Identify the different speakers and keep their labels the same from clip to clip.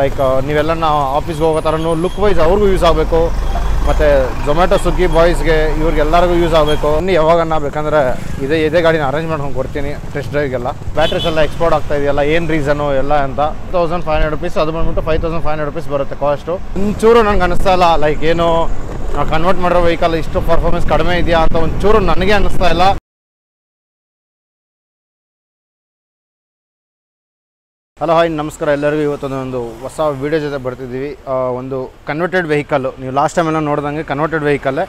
Speaker 1: Like ನೀವೆಲ್ಲ ಆಫೀಸ್ಗೆ ಹೋಗೋ ಥರನೂ ಲುಕ್ ವೈಸ್ ಅವ್ರಿಗೂ ಯೂಸ್ ಆಗಬೇಕು. ಮತ್ತು ಝೊಮ್ಯಾಟೊ ಸ್ವಿಗ್ಗಿ ಬಾಯ್ಸ್ಗೆ ಇವ್ರಿಗೆಲ್ಲರಿಗೂ ಯೂಸ್ ಆಗಬೇಕು. ಇನ್ನು ಯಾವಾಗನ್ನ ಬೇಕಂದ್ರೆ ಇದೇ ಇದೇ ಗಾಡಿನ ಅರೇಂಜ್ ಮಾಡ್ಕೊಂಡು ಕೊಡ್ತೀನಿ ಟೆಸ್ಟ್ ಡ್ರೈವ್ಗೆಲ್ಲ ಬ್ಯಾಟ್ರೀಸ್ ಎಲ್ಲ ಎಕ್ಸ್ಪೋರ್ಟ್ ಆಗ್ತಾ ಇದೆಯಲ್ಲ, ಏನು ರೀಸನು ಎಲ್ಲ ಅಂತ. ತೌಸಂಡ್ ಫೈವ್ ಹಂಡ್ರೆಡ್ ರುಪೀಸ್ ಅದು ಬಂದ್ಬಿಟ್ಟು five thousand five hundred rupees ಬರುತ್ತೆ ಕಾಸ್ಟು ಒಂಚೂರು ನನಗೆ ಅನಿಸ್ತಾ ಇಲ್ಲ ಲೈಕ್ ಏನು ಕನ್ವರ್ಟ್ ಮಾಡಿರೋ ವೆಹಿಕಲ್ ಇಷ್ಟು ಪರ್ಫಾರ್ಮೆನ್ಸ್ ಕಡಿಮೆ ಇದೆಯಾ ಅಂತ ಒಂಚೂರು ನನಗೆ ಅನಿಸ್ತಾ ಇಲ್ಲ. ಹಲೋ, ಹಾಯ್, ನಮಸ್ಕಾರ ಎಲ್ಲರಿಗೂ. ಇವತ್ತೊಂದು ಒಂದು ಹೊಸ ವೀಡಿಯೋ ಜೊತೆ ಬರ್ತಿದ್ದೀವಿ. ಒಂದು ಕನ್ವರ್ಟೆಡ್ ವೆಹಿಕಲ್ಲು ನೀವು ಲಾಸ್ಟ್ ಟೈಮೆಲ್ಲ ನೋಡಿದಂಗೆ ಕನ್ವರ್ಟೆಡ್ ವೆಹಿಕಲ್ಲೇ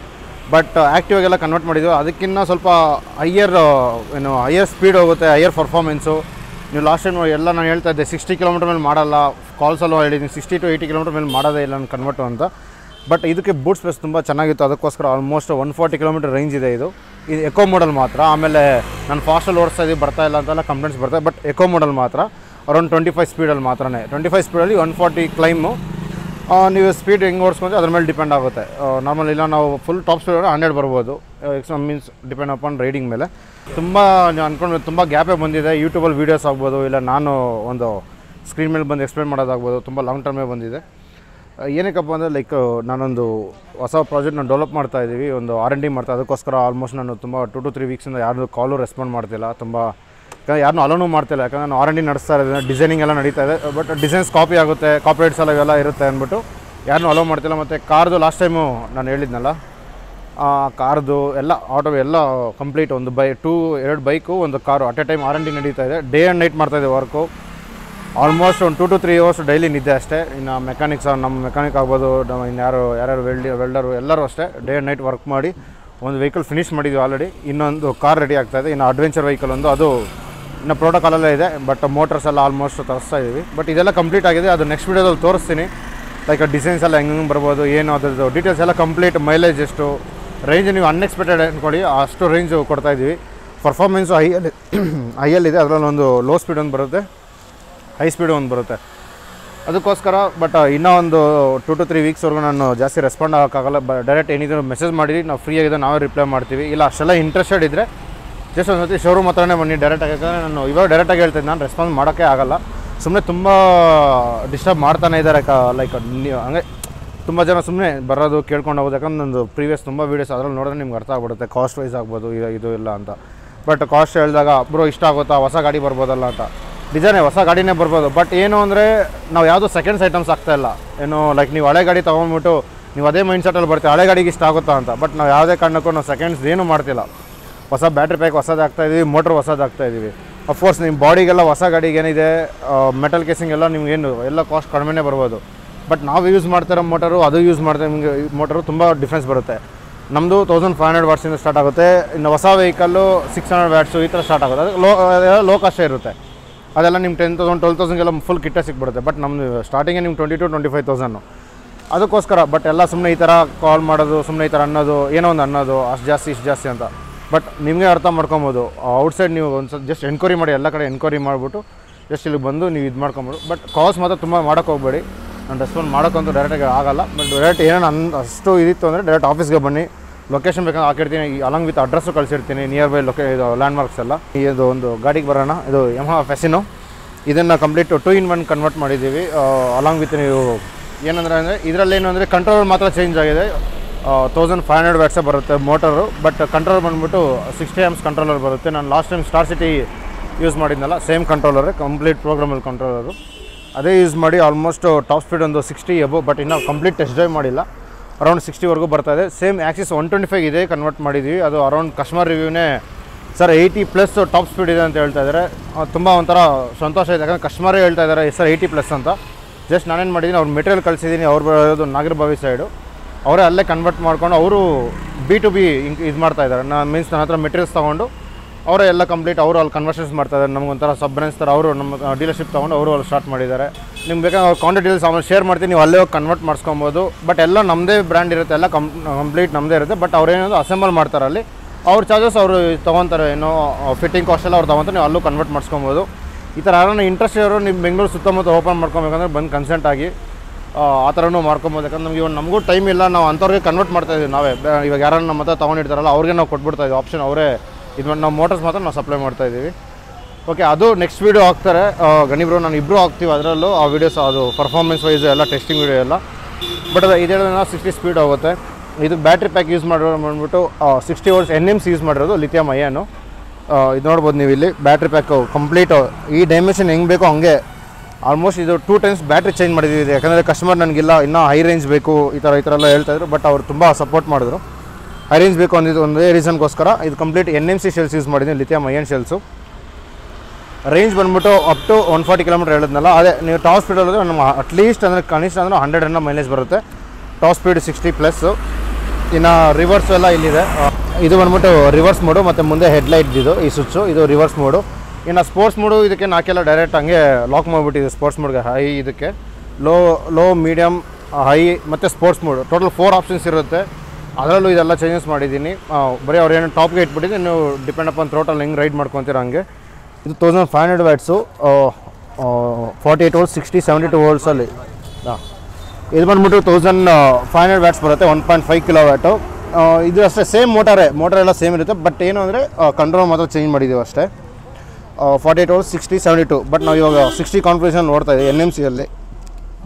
Speaker 1: ಬಟ್ ಆ್ಯಕ್ಟಿವಾಗೆಲ್ಲ ಕನ್ವರ್ಟ್ ಮಾಡಿದ್ವಿ. ಅದಕ್ಕಿಂತ ಸ್ವಲ್ಪ ಹೈಯರ್ ಏನು ಹೈಯರ್ ಸ್ಪೀಡ್ ಹೋಗುತ್ತೆ ಹೈಯರ್ ಪರ್ಫಾರ್ಮೆನ್ಸು ನೀವು ಲಾಸ್ಟ್ ಟೈಮ್ ಎಲ್ಲ ನಾನು ಹೇಳ್ತಾ ಇದ್ದೆ ಸಿಕ್ಸ್ಟಿ ಕಿಲೋಮೀಟರ್ ಮೇಲೆ ಮಾಡಲ್ಲ. ಕಾಲ್ಸಲ್ಲೂ ಹೇಳಿದ್ದೀನಿ ಸಿಕ್ಸ್ಟಿ ಟು ಏಯ್ಟಿ ಕಿಲೋಮೀಟರ್ ಮೇಲೆ ಮಾಡೋದೇ ಇಲ್ಲ ನಾನು ಕನ್ವರ್ಟು ಅಂತ. ಬಟ್ ಇದಕ್ಕೆ ಬೂಟ್ ಸ್ಪೇಸ್ ತುಂಬ ಚೆನ್ನಾಗಿತ್ತು. ಅದಕ್ಕೋಸ್ಕರ almost one forty kilometre range ಇದೆ ಇದು. ಇದು ಎಕೋ ಮಾಡಲ್ ಮಾತ್ರ. ಆಮೇಲೆ ನಾನು ಫಾಸ್ಟಲ್ಲಿ ಓಡಿಸ್ತಾ ಇದ್ದೀವಿ, ಬರ್ತಾ ಇಲ್ಲ ಅಂತೆಲ್ಲ ಕಂಪ್ಲೇಂಟ್ಸ್ ಬರ್ತಾ ಬಟ್ ಎಕೋ ಮಾಡಲ್ ಮಾತ್ರ. ಅರೌಂಡ್ ಟ್ವೆಂಟಿ ಫೈವ್ ಸ್ಪೀಡಲ್ಲಿ ಮಾತ್ರ ಟ್ವೆಂಟಿ ಫೈವ್ ಸ್ಪೀಡಲ್ಲಿ ಒನ್ ಫಾರ್ಟಿ ಕ್ಲೈಮು ನೀವು ಸ್ಪೀಡ್ ಹೆಂಗೆ ಓಡಿಸ್ಕೊಂಡ್ರೆ ಅದ್ರ ಮೇಲೆ ಡಿಪೆಂಡ್ ಆಗುತ್ತೆ. ನಾರ್ಮಲ್ ಇಲ್ಲ, ನಾವು ಫುಲ್ ಟಾಪ್ ಸ್ಪೀಡ್ ಹಂಡ್ರೆಡ್ ಬರ್ಬೋದು. Exam means depend upon riding ಮೇಲೆ. ತುಂಬ ಅಂದ್ಕೊಂಡು ತುಂಬ ಗ್ಯಾಪೇ ಬಂದಿದೆ. ಯೂಟ್ಯೂಬಲ್ಲಿ ವೀಡಿಯೋಸ್ ಆಗ್ಬೋದು, ಇಲ್ಲ ನಾನು ಒಂದು ಸ್ಕ್ರೀನ್ ಮೇಲೆ ಬಂದು ಎಕ್ಸ್ಪ್ಲೇನ್ ಮಾಡೋದಾಗ್ಬೋದು, ತುಂಬ ಲಾಂಗ್ ಟರ್ಮೇ ಬಂದಿದೆ. ಏನಕ್ಕಪ್ಪ ಅಂದರೆ ಲೈಕ್ ನಾನೊಂದು ಹೊಸ ಪ್ರಾಜೆಕ್ಟ್ನ ಡೆವಲಪ್ ಮಾಡ್ತಾ ಇದ್ದೀವಿ ಒಂದು ಆರ್ ಎನ್ ಡಿ ಮಾಡ್ತಾ, ಅದಕ್ಕೋಸ್ಕರ ಆಲ್ಮೋಸ್ಟ್ ನಾನು ತುಂಬ ಟು ಟು ತ್ರೀ ವೀಕ್ಸಿಂದ ಯಾರು ಕಾಲು ರೆಸ್ಪಾಂಡ್ ಮಾಡ್ತಿಲ್ಲ. ತುಂಬ ಯಾಕಂದರೆ ಯಾರನ್ನೂ ಅಲೋನು ಮಾಡ್ತಿಲ್ಲ, ಯಾಕಂದರೆ ನಾನು ಆರ್ ಎನ್ ನಡೆಸ್ತಾ ಇದ್ದೀನಿ ಡಿಸೈನಿಂಗ್ ಎಲ್ಲ ನಡೀತಾ ಇದೆ. ಬಟ್ ಡಿಸೈನ್ಸ್ ಕಾಪಿ ಆಗುತ್ತೆ ಕಾಪಿರೈಟ್ಸ್ ಎಲ್ಲ ಇವೆಲ್ಲ ಇರುತ್ತೆ ಅಂದ್ಬಿಟ್ಟು ಯಾರನ್ನೂ ಅಲೋ ಮಾಡ್ತಿಲ್ಲ. ಮತ್ತು ಕಾರ್ದು ಲಾಸ್ಟ್ ಟೈಮು ನಾನು ಹೇಳಿದ್ನಲ್ಲ ಕಾರ್ದು ಎಲ್ಲ ಆಟೋ ಎಲ್ಲ ಕಂಪ್ಲೀಟ್ ಒಂದು ಬೈ ಟೂ ಎರಡು ಬೈಕು ಒಂದು car at a time R N D ನಡೀತಾ ಇದೆ. ಡೇ ಆ್ಯಂಡ್ ನೈಟ್ ಮಾಡ್ತಾ ಇದೆ ವರ್ಕು ಆಲ್ಮೋಸ್ಟ್ ಒಂದು two two three hours daily ನಿದ್ದೆ ಅಷ್ಟೇ. ಇನ್ನು ಮೆಕ್ಯಾನಿಕ್ಸ್ ನಮ್ಮ ಮೆಕ್ಯಾನಿಕ್ ಆಗ್ಬೋದು, ನಮ್ಮ ಇನ್ಯಾರು, ಯಾರ್ಯಾರು ವೆಲ್ಡಿ ವೆಲ್ಡರು ಎಲ್ಲರೂ ಅಷ್ಟೇ. ಡೇ ಆ್ಯಂಡ್ ನೈಟ್ ವರ್ಕ್ ಮಾಡಿ, ಒಂದು ವೆಹಿಕಲ್ ಫಿನಿಶ್ ಮಾಡಿದ್ವಿ ಆಲ್ರೆಡಿ ಇನ್ನೊಂದು ಕಾರ್ ರೆಡಿ ಆಗ್ತಾ ಇದೆ. ಇನ್ನು ಅಡ್ವೆಂಚರ್ ವೆಹಿಕಲ್ ಒಂದು, ಅದು ಇನ್ನು ಪ್ರೋಟೋಕಾಲಲ್ಲೇ ಇದೆ ಬಟ್ ಮೋಟರ್ಸ್ ಎಲ್ಲ ಆಲ್ಮೋಸ್ಟ್ ತರಿಸ್ತಾ ಇದ್ದೀವಿ ಬಟ್ ಇದೆಲ್ಲ ಕಂಪ್ಲೀಟ್ ಆಗಿದೆ, ಅದು ನೆಕ್ಸ್ಟ್ ವೀಡಿಯೋದಲ್ಲಿ ತೋರಿಸ್ತೀನಿ. ಲೈಕ್ ಡಿಸೈನ್ಸ್ ಎಲ್ಲ ಹೆಂಗೆ ಬರ್ಬೋದು, ಏನು ಅದರದ್ದು ಡೀಟೇಲ್ಸ್ ಎಲ್ಲ ಕಂಪ್ಲೀಟ್ ಮೈಲೇಜ್ ಎಷ್ಟು ರೇಂಜ್ ನೀವು ಅನ್ಎಕ್ಸ್ಪೆಕ್ಟೆಡ್ ಅಂದ್ಕೊಳ್ಳಿ ಅಷ್ಟು ರೇಂಜ್ ಕೊಡ್ತಾ ಇದ್ದೀವಿ ಪರ್ಫಾರ್ಮೆನ್ಸು ಹೈಯಲ್ಲಿ ಹೈಯಲ್ಲಿದೆ, ಅದರಲ್ಲಿ ಒಂದು ಲೋ ಸ್ಪೀಡ್ ಒಂದು ಬರುತ್ತೆ ಹೈ ಸ್ಪೀಡ್ ಒಂದು ಬರುತ್ತೆ. ಅದಕ್ಕೋಸ್ಕರ ಬಟ್ ಇನ್ನೂ ಒಂದು ಟು ಟು ತ್ರೀ ವೀಕ್ಸ್ವರೆಗೂ ನಾನು ಜಾಸ್ತಿ ರೆಸ್ಪಾಂಡ್ ಆಗೋಕ್ಕಾಗಲ್ಲ ಬ ಡೈರೆಕ್ಟ್ ಏನಿದ್ರು ಮೆಸೇಜ್ ಮಾಡಿ ನಾವು ಫ್ರೀ ಆಗಿದೆ ನಾವೇ ರಿಪ್ಲೈ ಮಾಡ್ತೀವಿ. ಇಲ್ಲ, ಅಷ್ಟೆಲ್ಲ ಇಂಟ್ರೆಸ್ಟೆಡ್ ಇದ್ದರೆ ಜಸ್ಟ್ ಒಂದು ಸತಿ ಶೋರೂಮ್ ಹತ್ರನೇ ಬನ್ನಿ ಡೈರೆಕ್ಟಾಗಿ ಯಾಕಂದರೆ ನಾನು ಇವಾಗ ಡೈರೆಕ್ಟಾಗಿ ಹೇಳ್ತೀನಿ ನಾನು ರೆಸ್ಪಾನ್ಸ್ ಮಾಡೋಕ್ಕೆ ಆಗಲ್ಲ. ಸುಮ್ಮನೆ ತುಂಬ ಡಿಸ್ಟರ್ಬ್ ಮಾಡ್ತಾನೆ ಇದ್ದಾರೆ ಲೈಕ್ ನೀವು ಹಂಗೆ ತುಂಬ ಜನ ಸುಮ್ಮನೆ ಬರೋದು, ಕೇಳ್ಕೊಂಡು ಹೋಗೋದು. ಯಾಕಂದ್ರೆ ನಂದು ಪ್ರೀವಿಯಸ್ ತುಂಬ ವೀಡಿಯೋಸ್ ಅದರಲ್ಲಿ ನೋಡಿದ್ರೆ ನಿಮ್ಗೆ ಅರ್ಥ ಆಗ್ಬಿಡುತ್ತೆ ಕಾಸ್ಟ್ ವೈಸ್ ಆಗ್ಬೋದು ಇದು ಇಲ್ಲ ಅಂತ. ಬಟ್ ಕಾಸ್ಟ್ ಹೇಳಿದಾಗ, ಬ್ರೋ, ಇಷ್ಟ ಆಗುತ್ತಾ? ಹೊಸ ಗಾಡಿ ಬರ್ಬೋದಲ್ಲ ಅಂತ. ನಿಜನೇ ಹೊಸ ಗಾಡಿನೇ ಬರ್ಬೋದು. ಬಟ್ ಏನು ಅಂದರೆ, ನಾವು ಯಾವುದೋ ಸೆಕೆಂಡ್ಸ್ ಐಟಮ್ಸ್ ಆಗ್ತಾ ಇಲ್ಲ. ಏನು ಲೈಕ್ ನೀವು ಹಳೆ ಗಾಡಿ ತೊಗೊಂಡ್ಬಿಟ್ಟು, ನೀವು ಅದೇ ಮೈಂಡ್ ಸೆಟಲ್ಲಿ ಬರ್ತೀವಿ ಹಳೆ ಗಾಡಿಗೆ ಇಷ್ಟ ಆಗುತ್ತಾ ಅಂತ. ಬಟ್ ನಾವು ಯಾವುದೇ ಕಾರಣಕ್ಕೂ ನಾವು ಸೆಕೆಂಡ್ಸ್ ಏನೂ ಮಾಡ್ತಿಲ್ಲ. ಹೊಸ ಬ್ಯಾಟ್ರಿ ಪ್ಯಾಕ್ ಹೊಸದಾಗ್ತಾ ಇದ್ದೀವಿ ಮೋಟ್ರ್ ಹೊಸದು ಇದ್ದೀವಿ ಅಫ್ಕೋರ್ಸ್ ನಿಮ್ಮ ಬಾಡಿಗೆಲ್ಲ ಹೊಸ ಗಾಡಿಗೆ ಏನಿದೆ ಮೆಟಲ್ ಕೇಸಿಂಗ್ ಎಲ್ಲ ನಿಮ್ಗೇನು ಎಲ್ಲ ಕಾಸ್ಟ್ ಕಡಿಮೆನೇ ಬರ್ಬೋದು. ಬಟ್ ನಾವು ಯೂಸ್ ಮಾಡ್ತಿರೋ ಮೋಟರು ಅದು ಯೂಸ್ ಮಾಡ್ತಾ ನಿಮಗೆ ಮೋಟರು ತುಂಬ ಡಿಫ್ರೆನ್ಸ್ ಬರುತ್ತೆ. ನಮ್ಮದು ತೌಸಂಡ್ ಫೈವ್ ಹಂಡ್ರೆಡ್ ವಾಟ್ಸಿಂದ ಸ್ಟಾರ್ಟ್ ಆಗುತ್ತೆ. ಇನ್ನು ಹೊಸ ವೆಹಿಕಲ್ಲು ಸಿಕ್ಸ್ ಹಂಡ್ರೆಡ್ ವ್ಯಾಟ್ಸು ಈ ಥರ ಸ್ಟಾರ್ಟ್ ಆಗುತ್ತೆ. ಅದು ಲೋ ಅದೆಲ್ಲ ಲೋ ಕಾಸ್ಟೇ ಇರುತ್ತೆ. ಅದೆಲ್ಲ ನಿಮ್ಮ ಟೆನ್ ತೌಸಂಡ್ ಟ್ವೆಲ್ ತೌಸಂಡ್ಗೆಲ್ಲ ಫುಲ್ ಕಿಟ್ಟೆ ಸಿಕ್ಬಿಡುತ್ತೆ ಬಟ್ ನಮ್ಮದು ಸ್ಟಾರ್ಟಿಂಗೇ ನಿಮ್ಗೆ twenty two twenty five thousand ಅದಕ್ಕೋಸ್ಕರ ಬಟ್ ಎಲ್ಲ ಸುಮ್ಮನೆ ಈ ಥರ ಕಾಲ್ ಮಾಡೋದು ಸುಮ್ಮನೆ ಈ ಥರ ಅನ್ನೋದು, ಏನೋ ಒಂದು ಅನ್ನೋದು, ಅಷ್ಟು ಜಾಸ್ತಿ, ಇಷ್ಟು ಜಾಸ್ತಿ ಅಂತ. ಬಟ್ ನಿಮಗೆ ಅರ್ಥ ಮಾಡ್ಕೊಬೋದು. ಔಟ್ಸೈಡ್ ನೀವು ಒಂದು ಸ್ವಲ್ಪ ಜಸ್ಟ್ ಎನ್ಕ್ವೈರಿ ಮಾಡಿ, ಎಲ್ಲ ಕಡೆ ಎನ್ಕ್ವೈರಿ ಮಾಡಿಬಿಟ್ಟು ಜಸ್ಟ್ ಇಲ್ಲಿಗೆ ಬಂದು ನೀವು ಇದು ಮಾಡ್ಕೊಬೋದು. ಬಟ್ ಕಾಸ್ ಮಾತ್ರ ತುಂಬ ಮಾಡೋಕ್ಕೆ ಹೋಗಬೇಡಿ. ನಾನು ರೆಸ್ಪಾನ್ಸ್ ಮಾಡೋಕ್ಕಂತೂ ಡೈರೆಕ್ಟಾಗಿ ಆಗಲ್ಲ. ಬಟ್ ಡೈರೆಕ್ಟ್ ಏನೋ ಅನ್, ಅಷ್ಟು ಇದಿತ್ತು ಅಂದರೆ ಡೈರೆಕ್ಟ್ ಆಫೀಸ್ಗೆ ಬನ್ನಿ. ಲೊಕೇಶನ್ ಬೇಕಂದ್ರೆ ಹಾಕಿರ್ತೀನಿ. ಅಲಾಂಗ್ ವಿತ್ ಅಡ್ರೆಸ್ಸು ಕಳಿಸಿರ್ತೀನಿ. ನಿಯರ್ ಬೈ ಲೊಕೇ ಇದು ಲ್ಯಾಂಡ್ ಮಾರ್ಕ್ಸ್ ಎಲ್ಲ. ಇದು ಒಂದು ಗಾಡಿಗೆ ಬರೋಣ. ಇದು ಯಮಹ ಫೆಸಿನೋ ಇದನ್ನು complete two in one convert ಮಾಡಿದ್ದೀವಿ. ಅಲಾಂಗ್ ವಿತ್ ನೀವು ಏನಂದ್ರೆ ಅಂದರೆ ಇದರಲ್ಲಿ ಏನು ಅಂದರೆ ಕಂಟ್ರೋಲ್ ಮಾತ್ರ ಚೇಂಜ್ ಆಗಿದೆ. ತೌಸಂಡ್ ಫೈವ್ ಹಂಡ್ರೆಡ್ ವ್ಯಾಟ್ಸೇ ಬರುತ್ತೆ ಮೋಟರು, ಬಟ್ ಕಂಟ್ರೋಲ್ ಬಂದ್ಬಿಟ್ಟು ಸಿಕ್ಸ್ಟಿ ಎಮ್ಸ್ ಕಂಟ್ರೋಲರ್ ಬರುತ್ತೆ. ನಾನು last time Star City use ಮಾಡಿದ್ನಲ್ಲ ಸೇಮ್ ಕಂಟ್ರೋಲರೇ ಕಂಪ್ಲೀಟ್ ಪ್ರೋಗ್ರಾಮಲ್ಲಿ ಕಂಟ್ರೋಲರು ಅದೇ. ಯೂಸ್ ಮಾಡಿ ಆಲ್ಮೋಸ್ಟ್ ಟಾಪ್ ಸ್ಪೀಡ್ ಒಂದು ಸಿಕ್ಸ್ಟಿ ಎಬೋ ಬಟ್ ಇನ್ನೂ ಕಂಪ್ಲೀಟ್ ಟೆಸ್ಟ್ ಡ್ರೈವ್ ಮಾಡಿಲ್ಲ. ಅರೌಂಡ್ ಸಿಕ್ಸ್ಟಿವರೆಗೂ ಬರ್ತಾ ಇದೆ. Same Access one twenty five ಇದೆ ಕನ್ವರ್ಟ್ ಮಾಡಿದ್ದೀವಿ ಅದು around customer ರಿವ್ಯೂನೇ sir eighty plus top speed ಇದೆ ಅಂತ ಹೇಳ್ತಾ ಇದ್ದಾರೆ ತುಂಬ ಒಂಥರ ಸಂತೋಷ ಇದೆ. ಯಾಕಂದರೆ ಕಸ್ಟಮರೇ ಹೇಳ್ತಾ ಇದ್ದಾರೆ ಸರ್ ಏಯ್ಟಿ ಪ್ಲಸ್ ಅಂತ. ಜಸ್ಟ್ ನಾನೇನು ಮಾಡಿದ್ದೀನಿ ಅವ್ರ ಮೆಟೀರಿಯಲ್ ಕಳಿಸಿದ್ದೀನಿ ಅವ್ರು ಬರೋದು ನಾಗರಬಾವಿ ಸೈಡು ಅವರೇ ಅಲ್ಲೇ ಕನ್ವರ್ಟ್ ಮಾಡ್ಕೊಂಡು ಅವರು ಬಿ ಟು ಬಿ ಇದು ಮಾಡ್ತಾ ಇದ್ದಾರೆ. ನಾನು ಮೀನ್ಸ್ ನನ್ನ ಹತ್ರ ಮೆಟೀರಿಯಲ್ಸ್ ತೊಗೊಂಡು ಅವರೇ ಎಲ್ಲ ಕಂಪ್ಲೀಟ್ ಅವರು ಅಲ್ಲಿ ಕನ್ವರ್ಷನ್ಸ್ ಮಾಡ್ತಾ ಇದ್ದಾರೆ. ನಮಗೊಂಥರ ಸಬ್ ಬ್ರೆನ್ಸ್ ಥರ ಅವರು ನಮ್ಮ ಡೀಲರ್ಶಿಪ್ ತೊಗೊಂಡು ಅವರು ಅಲ್ಲಿ ಸ್ಟಾರ್ಟ್ ಮಾಡಿದ್ದಾರೆ. ನಿಮ್ಗೆ ಬೇಕಾದ್ರೆ ಅವ್ರ ಡೀಟೇಲ್ಸ್ ಆಮೇಲೆ ಶೇರ್ ಮಾಡ್ತೀನಿ. ನೀವು ಅಲ್ಲೇ ಕನ್ವರ್ಟ್ ಮಾಡ್ಸ್ಕೊಬೋದು. ಬಟ್ ಎಲ್ಲ ನಮ್ಮದೇ ಬ್ರ್ಯಾಂಡ್ ಇರುತ್ತೆ. ಎಲ್ಲ ಕಂಪ್ಲೀಟ್ ನಮ್ಮದೇ ಇರುತ್ತೆ. ಬಟ್ ಅವ್ರೇನೋ ಅಸೆಂಬಲ್ ಮಾಡ್ತಾರೆ ಅಲ್ಲಿ. ಅವ್ರ ಚಾರ್ಜಸ್ ಅವರು ತೊಗೊತಾರೆ. ಏನೋ ಫಿಟ್ಟಿಂಗ್ ಕಾಸ್ಟ್ ಎಲ್ಲ ಅವ್ರು ತೊಗೊತಾರೆ. ನೀವು ಅಲ್ಲೂ ಕನ್ವರ್ಟ್ ಮಾಡ್ಸ್ಕೊಬೋದು. ಈ ಥರ ಯಾರನ್ನ ಇಂಟ್ರೆಸ್ಟ್ ಇರೋರು ನಿಮ್ಮ ಬೆಂಗಳೂರು ಸುತ್ತಮುತ್ತ ಓಪನ್ ಮಾಡ್ಕೊಬೇಕಂದ್ರೆ ಬಂದು ಕನ್ಸೆಂಟ್ ಆಗಿ ಆ ಥರನೂ ಮಾಡ್ಕೊಬೋದು. ಯಾಕಂದ್ರೆ ನಮಗೆ ಇವಾಗ ನಮಗೂ ಟೈಮ್ ಇಲ್ಲ, ನಾವು ಅಂಥವ್ರಿಗೆ ಕನ್ವರ್ಟ್ ಮಾಡ್ತಾ ಇದ್ದೀವಿ ನಾವೇ. ಇವಾಗ ಯಾರನ್ನ ನಮ್ಮ ಹತ್ರ ತೊಗೊಂಡಿರ್ತಾರಲ್ಲ, ಅವ್ರಿಗೆ ನಾವು ಕೊಟ್ಬಿಡ್ತಾ ಇದ್ದೀವಿ ಆಪ್ಷನ್ ಅವರೇ, ಇದು ನಾವು ಮೋಟರ್ಸ್ ಮಾತ್ರ ನಾವು ಸಪ್ಲೈ ಮಾಡ್ತಾ ಇದ್ದೀವಿ ಓಕೆ ಅದು ನೆಕ್ಸ್ಟ್ ವೀಡಿಯೋ ಹಾಕ್ತಾರೆ. ಗಣಿಬ್ರು ನಾನು ಇಬ್ಬರು ಹಾಕ್ತೀವಿ ಅದರಲ್ಲೂ. ಆ ವೀಡಿಯೋಸ್ ಅದು ಪರ್ಫಾರ್ಮೆನ್ಸ್ ವೈಸ್ ಎಲ್ಲ ಟೆಸ್ಟಿಂಗ್ ವೀಡಿಯೋ ಎಲ್ಲ. ಬಟ್ ಅದು ಇದೇ ಸಿಕ್ಸ್ಟಿ ಸ್ಪೀಡ್ ಹೋಗುತ್ತೆ. ಇದು ಬ್ಯಾಟ್ರಿ ಪ್ಯಾಕ್ ಯೂಸ್ ಮಾಡಿರೋ ಬಂದ್ಬಿಟ್ಟು sixty hours N MC use ಮಾಡಿರೋದು ಲಿಥಿಯಮ್ ಅಯ್ಯನು ಇದು ನೋಡ್ಬೋದು ನೀವು ಇಲ್ಲಿ ಬ್ಯಾಟ್ರಿ ಪ್ಯಾಕು ಕಂಪ್ಲೀಟ್ ಈ ಡೈಮೆನ್ಷನ್ ಹೆಂಗೆ ಬೇಕೋ ಹಂಗೆ ಆಲ್ಮೋಸ್ಟ್ ಇದು ಟೂ ಟೈಮ್ಸ್ ಬ್ಯಾಟ್ರಿ ಚೇಂಜ್ ಮಾಡಿದ್ದೀವಿ. ಯಾಕಂದರೆ ಕಸ್ಟಮರ್ ನನಗಿಲ್ಲ, ಇನ್ನೂ ಹೈ ರೇಂಜ್ ಬೇಕು, ಈ ಥರ ಈ ಥರ ಎಲ್ಲ ಹೇಳ್ತಾಯಿದ್ರು ಬಟ್ ಅವ್ರು ತುಂಬ ಸಪೋರ್ಟ್ ಮಾಡಿದ್ರು. ಹೈ ರೇಂಜ್ ಬೇಕು ಅಂದಿದ್ದು ಒಂದೇ ರೀಸನ್ಗೋಸ್ಕರ ಇದು complete N M C cells use ಮಾಡಿದ್ದೀನಿ ಲಿಥಿಯಮ್ ಅಯನ್ ಶೆಲ್ಸು ರೇಂಜ್ ಬಂದ್ಬಿಟ್ಟು up to one forty kilometre ಹೇಳಿದ್ನಲ್ಲ, ಅದೇ ನೀವು ಟಾಪ್ ಸ್ಪೀಡ್ ಹೇಳಿದ್ರೆ ನಮ್ಮ ಅಟ್ಲೀಸ್ಟ್ ಅಂದರೆ ಕನಿಷ್ಠ ಅಂದರೆ ಹಂಡ್ರೆಡ್ ಎನ್ನ ಮೈಲೇಜ್ ಬರುತ್ತೆ. ಟಾಪ್ ಸ್ಪೀಡ್ ಸಿಕ್ಸ್ಟಿ ಪ್ಲಸ್ಸು ಇನ್ನು ರಿವರ್ಸ್ ಎಲ್ಲ ಇಲ್ಲಿದೆ. ಇದು ಬಂದ್ಬಿಟ್ಟು ರಿವರ್ಸ್ ಮೋಡು ಮತ್ತು ಮುಂದೆ ಹೆಡ್ಲೈಟ್ ಇದು, ಈ ಸ್ವಿಚ್ಚು ಇದು ರಿವರ್ಸ್ ಮೋಡು ಇನ್ನು ಸ್ಪೋರ್ಟ್ಸ್ ಮೂಡು ಇದಕ್ಕೆ ನಾಕೆಲ್ಲ ಡೈರೆಕ್ಟ್ ಹಂಗೆ ಲಾಕ್ ಮಾಡಿಬಿಟ್ಟಿದೆ ಸ್ಪೋರ್ಟ್ಸ್ ಮೋಡ್ಗೆ ಹೈ ಇದಕ್ಕೆ. ಲೋ ಲೋ ಮೀಡಿಯಮ್ ಹೈ ಮತ್ತು sports mode total four options ಇರುತ್ತೆ. ಅದರಲ್ಲೂ ಇದೆಲ್ಲ ಚೇಂಜಸ್ ಮಾಡಿದ್ದೀನಿ. ಬರೀ ಅವ್ರು ಏನು ಟಾಪ್ಗೆ ಇಟ್ಬಿಟ್ಟಿದ್ದೆ ನೀವು ಡಿಪೆಂಡ್ ಅಪಾನ್ ಟೋಟಲ್ ಹೆಂಗೆ ರೈಡ್ ಮಾಡ್ಕೊತೀರ ಹಂಗೆ. ಇದು thousand five hundred watts forty eight volts sixty seventy two ವೋಲ್ಸಲ್ಲಿ ಹಾಂ ಇದು ಬಂದ್ಬಿಟ್ಟು ತೌಸಂಡ್ ಫೈವ್ ಹಂಡ್ರೆಡ್ ವ್ಯಾಟ್ಸ್ ಬರುತ್ತೆ one point five kilo watt ಇದು ಅಷ್ಟೇ ಸೇಮ್ ಮೋಟಾರೇ ಮೋಟರ್ ಎಲ್ಲ ಸೇಮ್ ಇರುತ್ತೆ ಬಟ್ ಏನು ಅಂದರೆ ಕಂಟ್ರೋಲ್ ಮಾತ್ರ ಚೇಂಜ್ ಮಾಡಿದ್ದೀವಿ ಅಷ್ಟೇ. Forty eight hours sixty seventy two but ನಾವು ಇವಾಗ ಸಿಕ್ಸ್ಟಿ ಕಾಂಪಿಟೇಷನ್ ನೋಡ್ತಾ ಇದ್ದೀವಿ ಎನ್ ಎಂ ಸಿಯಲ್ಲಿ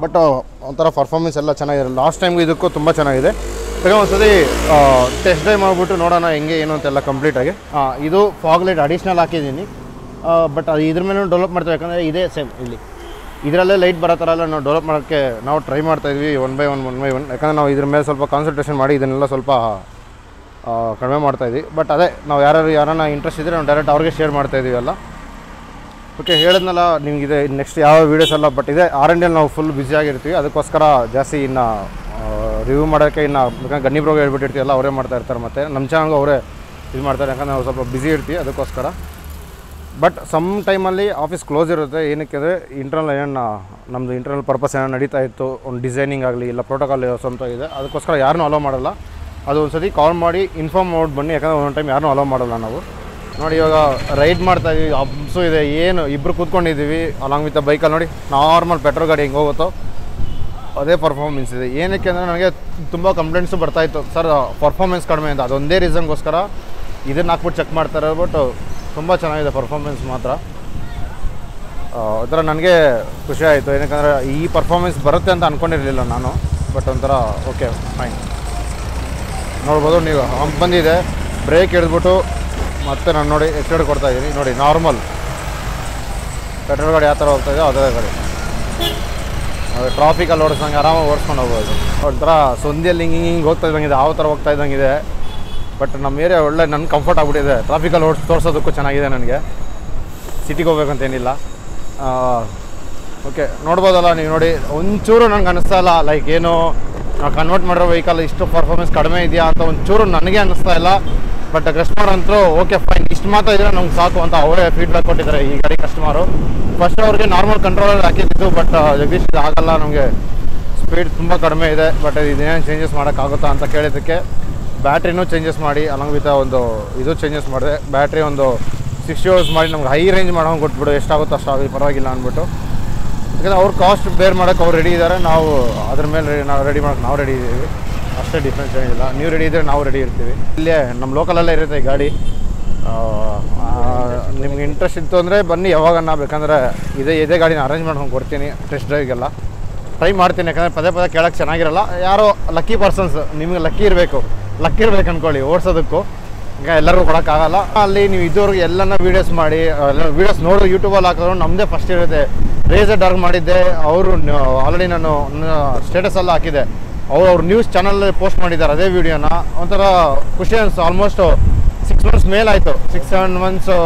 Speaker 1: ಬಟ್ ಒಂಥರ ಪರ್ಫಾರ್ಮೆನ್ಸ್ ಎಲ್ಲ ಚೆನ್ನಾಗಿದೆ ಲಾಸ್ಟ್ ಟೈಮ್ಗೆ ಇದಕ್ಕೂ ತುಂಬ ಚೆನ್ನಾಗಿದೆ. ಒಂದ್ಸತಿ ಟೆಸ್ಟ್ ಡ್ರೈವ್ ಮಾಡಿಬಿಟ್ಟು ನೋಡೋಣ ಹೆಂಗೆ ಏನು ಅಂತೆಲ್ಲ ಕಂಪ್ಲೀಟಾಗಿ ಇದು ಫಾಗ್ ಲೈಟ್ ಅಡಿಷ್ನಲ್ ಹಾಕಿದ್ದೀನಿ. ಬಟ್ ಅದು ಇದ್ರ ಮೇಲೂ ಡೆವಲಪ್ ಮಾಡ್ತೀವಿ. ಯಾಕಂದರೆ ಇದೇ ಸೇಮ್ ಇಲ್ಲಿ. ಇದರಲ್ಲೇ ಲೈಟ್ ಬರೋ ಥರ ಎಲ್ಲ ನಾವು ಡೆವಲಪ್ ಮಾಡೋಕ್ಕೆ ನಾವು ಟ್ರೈ ಮಾಡ್ತಾಯಿದ್ವಿ one by one one by one ಯಾಕಂದರೆ ನಾವು ಇದ್ರ ಮೇಲೆ ಸ್ವಲ್ಪ ಕಾನ್ಸಂಟ್ರೇಷನ್ ಮಾಡಿ ಇದನ್ನೆಲ್ಲ ಸ್ವಲ್ಪ ಕಡಿಮೆ ಮಾಡ್ತಾಯಿದ್ವಿ ಬಟ್ ಅದೇ, ನಾವು ಯಾರು ಯಾರನ್ನ ಇಂಟ್ರೆಸ್ಟ್ ಇದ್ದರೆ ನಾವು ಡೈರೆಕ್ಟ್ ಅವ್ರಿಗೆ ಶೇರ್ ಮಾಡ್ತಾಯಿದ್ದೀವಿ ಎಲ್ಲ. ಓಕೆ, ಹೇಳಿದ್ನಲ್ಲ ನಿಮ್ಗೆ ಇದೆ ನೆಕ್ಸ್ಟ್ ಯಾವ ವೀಡಿಯೋಸ್ ಎಲ್ಲ ಬಟ್ ಇದೆ ಆರ್ ಎಲ್ ನಾವು ಫುಲ್ ಬ್ಯುಸಿ ಆಗಿರ್ತೀವಿ. ಅದಕ್ಕೋಸ್ಕರ ಜಾಸ್ತಿ ಇನ್ನು ರಿವ್ಯೂ ಮಾಡೋಕ್ಕೆ ಇನ್ನು, ಯಾಕಂದ್ರೆ ಗಣ್ಯಬ್ರೋಗ ಹೇಳ್ಬಿಟ್ಟಿರ್ತೀವಿ, ಎಲ್ಲ ಅವರೇ ಮಾಡ್ತಾ ಇರ್ತಾರೆ ಮತ್ತು. ನಮ್ಮ ಚಾನಲ್ಗೆ ಅವರೇ ಇದು ಮಾಡ್ತಾರೆ, ಯಾಕಂದ್ರೆ ನಾವು ಸ್ವಲ್ಪ ಬ್ಯುಸಿ ಇರ್ತೀವಿ, ಅದಕ್ಕೋಸ್ಕರ. ಬಟ್ ಸಮ್ ಟೈಮಲ್ಲಿ ಆಫೀಸ್ ಕ್ಲೋಸ್ ಇರುತ್ತೆ. ಏನಕ್ಕೆ ಅಂದರೆ ಇಂಟರ್ನಲ್ ಏನೋ ನಮ್ಮದು ಇಂಟರ್ನಲ್ ಪರ್ಪಸ್ ಏನೋ ನಡೀತಾ ಇತ್ತು, ಒಂದು ಡಿಸೈನಿಂಗ್ ಆಗಲಿ, ಇಲ್ಲ ಪ್ರೋಟೋಕಾಲ್ ಸ್ವಂತ ಇದೆ, ಅದಕ್ಕೋಸ್ಕರ ಯಾರನ್ನೂ ಅಲೋ ಮಾಡಲ್ಲ. ಅದು ಒಂದು ಸತಿ ಕಾಲ್ ಮಾಡಿ ಇನ್ಫಾರ್ಮ್ ಮಾಡಿ ಬನ್ನಿ, ಯಾಕಂದರೆ ಒಂದೊಂದು ಟೈಮ್ ಯಾರನ್ನೂ ಅಲೋ ಮಾಡಲ್ಲ ನಾವು. ನೋಡಿ, ಇವಾಗ ರೈಡ್ ಮಾಡ್ತಾ ಇದೀವಿ. ಹಬ್ಸು ಇದೆ. ಏನು ಇಬ್ಬರು ಕೂತ್ಕೊಂಡಿದ್ದೀವಿ ಅಲಾಂಗ್ ವಿತ್ ಬೈಕಲ್ಲಿ ನೋಡಿ ನಾರ್ಮಲ್ ಪೆಟ್ರೋಲ್ ಗಾಡಿ ಹೆಂಗೆ ಹೋಗುತ್ತೋ ಅದೇ ಪರ್ಫಾರ್ಮೆನ್ಸ್ ಇದೆ. ಏನಕ್ಕೆ ಅಂದರೆ ನನಗೆ ತುಂಬ ಕಂಪ್ಲೇಂಟ್ಸು ಬರ್ತಾಯಿತ್ತು ಸರ್ ಪರ್ಫಾರ್ಮೆನ್ಸ್ ಕಡಿಮೆ ಅಂತ. ಅದೊಂದೇ ರೀಸನ್ಗೋಸ್ಕರ ಇದನ್ನು ಹಾಕ್ಬಿಟ್ಟು ಚೆಕ್ ಮಾಡ್ತಾರೆ ಬಟ್ ತುಂಬ ಚೆನ್ನಾಗಿದೆ ಪರ್ಫಾರ್ಮೆನ್ಸ್ ಮಾತ್ರ. ಒಂಥರ ನನಗೆ ಖುಷಿ ಆಯಿತು. ಏನಕ್ಕಂದರೆ ಈ ಪರ್ಫಾರ್ಮೆನ್ಸ್ ಬರುತ್ತೆ ಅಂತ ಅಂದ್ಕೊಂಡಿರಲಿಲ್ಲ ನಾನು ಬಟ್ ಒಂಥರ ಓಕೆ ಫೈನ್ ನೋಡ್ಬೋದು ನೀವು. ಹಂಪ್ ಬಂದಿದೆ. ಬ್ರೇಕ್ ಹಿಡಿದ್ಬಿಟ್ಟು ಮತ್ತೆ ನಾನು ನೋಡಿ ಎಕ್ಸೈಡ್ ಕೊಡ್ತಾ ಇದ್ದೀನಿ. ನೋಡಿ ನಾರ್ಮಲ್ ಪೆಟ್ರೋಲ್ ಗಾಡಿ ಯಾವ ಥರ ಹೋಗ್ತಾ ಇದೆ ಅದೇ ಗಾಡಿ. ಟ್ರಾಫಿಕಲ್ಲಿ ಓಡಿಸ್ದಂಗೆ ಆರಾಮಾಗಿ ಓಡಿಸ್ಕೊಂಡು ಹೋಗ್ಬೋದು. ಒಂಥರ ಸಂಧಿಯಲ್ಲಿ ಹಿಂಗೆ ಹಿಂಗೆ ಹಿಂಗೆ ಹೋಗ್ತಾ ಇದ್ದಂಗಿದೆ, ಯಾವ ಥರ ಹೋಗ್ತಾ ಇದ್ದಂಗಿದೆ. ಬಟ್ ನಮ್ಮ ಏರಿಯಾ ಒಳ್ಳೆ ನನ್ನ ಕಂಫರ್ಟ್ ಆಗ್ಬಿಟ್ಟಿದೆ. ಟ್ರಾಫಿಕಲ್ಲಿ ಓಡಿಸ್, ತೋರಿಸೋದಕ್ಕೂ ಚೆನ್ನಾಗಿದೆ ನನಗೆ. ಸಿಟಿಗೆ ಹೋಗ್ಬೇಕಂತೇನಿಲ್ಲ ಓಕೆ ನೋಡ್ಬೋದಲ್ಲ ನೀವು ನೋಡಿ, ಒಂಚೂರು ನನಗೆ ಅನ್ನಿಸ್ತಾ ಇಲ್ಲ ಲೈಕ್ ಏನು, ನಾವು ಕನ್ವರ್ಟ್ ಮಾಡಿರೋ ವೆಹಿಕಲ್ ಇಷ್ಟು ಪರ್ಫಾರ್ಮೆನ್ಸ್ ಕಡಿಮೆ ಇದೆಯಾ ಅಂತ ಒಂಚೂರು ನನಗೆ ಅನ್ನಿಸ್ತಾ ಇಲ್ಲ. ಬಟ್ ಕಸ್ಟಮರ್ ಅಂತೂ ಓಕೆ ಫೈನ್ ಇಷ್ಟು ಮಾತ್ರ ಇದ್ರೆ ನಮ್ಗೆ ಸಾಕು ಅಂತ ಅವರೇ ಫೀಡ್ಬ್ಯಾಕ್ ಕೊಟ್ಟಿದ್ದಾರೆ ಈ ಗಾಡಿ ಕಸ್ಟಮರು ಫಸ್ಟ್ ಅವ್ರಿಗೆ ನಾರ್ಮಲ್ ಕಂಟ್ರೋಲಲ್ಲಿ ಹಾಕಿದ್ದು ಬಟ್ ಜಗದೀಶ್ ಆಗಲ್ಲ ನಮಗೆ. ಸ್ಪೀಡ್ ತುಂಬ ಕಡಿಮೆ ಇದೆ ಬಟ್ ಇದೇನು ಚೇಂಜಸ್ ಮಾಡೋಕ್ಕಾಗುತ್ತಾ ಅಂತ ಕೇಳಿದ್ದಕ್ಕೆ ಬ್ಯಾಟ್ರಿನೂ ಚೇಂಜಸ್ ಮಾಡಿ ಅಲಾಂಗ್ ವಿತ್ ಒಂದು ಇದು ಚೇಂಜಸ್ ಮಾಡಿದೆ. ಬ್ಯಾಟ್ರಿ ಒಂದು ಸಿಕ್ಸ್ಟಿ ಅವರ್ಸ್ ಮಾಡಿ ನಮ್ಗೆ ಹೈ ರೇಂಜ್ ಮಾಡೋಂಗೆ ಕೊಟ್ಬಿಡು, ಎಷ್ಟಾಗುತ್ತೋ ಅಷ್ಟಾಗಲಿ ಪರವಾಗಿಲ್ಲ ಅಂದ್ಬಿಟ್ಟು. ಯಾಕಂದರೆ ಅವ್ರ ಕಾಸ್ಟ್ ಬೇರ್ ಮಾಡೋಕ್ಕೆ ಅವ್ರು ರೆಡಿ ಇದ್ದಾರೆ ನಾವು ಅದ್ರ ಮೇಲೆ ನಾವು ರೆಡಿ ಮಾಡೋಕೆ ನಾವು ರೆಡಿ ಇದ್ದೀವಿ ಅಷ್ಟೇ ಡಿಫ್ರೆನ್ಸ್ ಏನಿಲ್ಲ. ನೀವು ರೆಡಿ ಇದ್ದರೆ ನಾವು ರೆಡಿ ಇರ್ತೀವಿ. ಇಲ್ಲೇ ನಮ್ಮ ಲೋಕಲಲ್ಲೇ ಇರುತ್ತೆ ಈ ಗಾಡಿ. ನಿಮ್ಗೆ ಇಂಟ್ರೆಸ್ಟ್ ಇತ್ತು ಅಂದರೆ ಬನ್ನಿ ಯಾವಾಗನ್ನ ಬೇಕಂದರೆ ಇದೇ ಇದೇ ಗಾಡಿನ ಅರೇಂಜ್ ಮಾಡ್ಕೊಂಡು ಕೊಡ್ತೀನಿ ಟೆಸ್ಟ್ ಡ್ರೈವ್ಗೆಲ್ಲ ಟ್ರೈ ಮಾಡ್ತೀನಿ, ಯಾಕಂದರೆ ಪದೇ ಪದೇ ಕೇಳೋಕ್ಕೆ ಚೆನ್ನಾಗಿರಲ್ಲ. ಯಾರೋ ಲಕ್ಕಿ ಪರ್ಸನ್ಸ್ ನಿಮಗೆ ಲಕ್ಕಿ ಇರಬೇಕು. ಲಕ್ಕಿ ಇರ್ಬೇಕು ಅಂದ್ಕೊಳ್ಳಿ ಓಡಿಸೋದಕ್ಕೂ. ಈಗ ಎಲ್ಲರಿಗೂ ಕೊಡೋಕ್ಕಾಗಲ್ಲ ಅಲ್ಲಿ ನೀವು ಇದುವರೆಗೂ ಎಲ್ಲನ ವೀಡಿಯೋಸ್ ಮಾಡಿ ವೀಡಿಯೋಸ್ ನೋಡು ಯೂಟ್ಯೂಬಲ್ಲಿ ಹಾಕಿದ್ರು ನಮ್ಮದೇ ಫಸ್ಟ್ ಇರುತ್ತೆ. ರೇಸರ್ ಡಾರ್ಗ್ ಮಾಡಿದ್ದೆ, ಅವರು ಆಲ್ರೆಡಿ ನಾನು ಸ್ಟೇಟಸಲ್ಲ ಹಾಕಿದೆ. ಅವ್ರು ಅವ್ರ ನ್ಯೂಸ್ ಚಾನಲಲ್ಲಿ ಪೋಸ್ಟ್ ಮಾಡಿದ್ದಾರೆ ಅದೇ ವಿಡಿಯೋನ ಒಂಥರ ಖುಷಿ ಅನಿಸ್ತು ಆಲ್ಮೋಸ್ಟ್ ಸಿಕ್ಸ್ ಮಂತ್ಸ್ ಮೇಲಾಯಿತು ಸಿಕ್ಸ್ ಸೆವೆನ್ ಮಂತ್ಸು